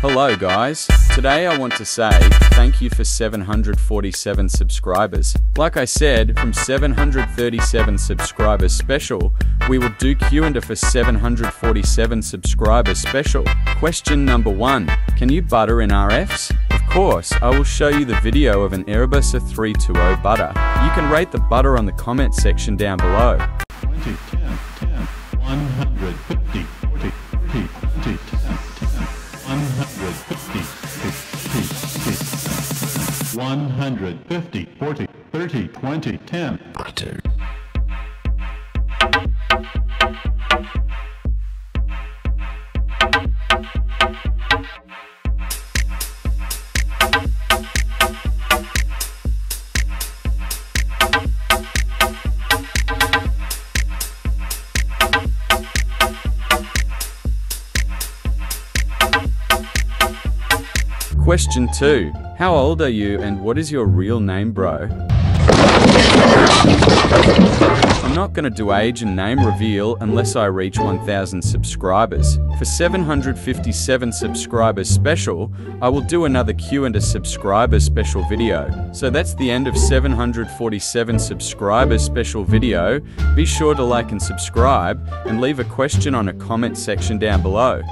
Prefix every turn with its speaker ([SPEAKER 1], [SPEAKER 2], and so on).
[SPEAKER 1] Hello guys, today I want to say thank you for 747 subscribers. Like I said, from 737 subscribers special, we will do Q&A for 747 subscribers special. Question number 1, can you butter in RFS? Of course, I will show you the video of an Airbus A320 butter. You can rate the butter on the comment section down below.
[SPEAKER 2] 20, 10, 10, 150, 40, 30, 20, 10, 10, 150, 50, 150, 40, 30, 20, 10.
[SPEAKER 1] Question 2. How old are you and what is your real name, bro? I'm not gonna do age and name reveal unless I reach 1000 subscribers. For 757 subscribers special, I will do another Q and a subscribers special video. So that's the end of 747 subscribers special video. Be sure to like and subscribe and leave a question on a comment section down below.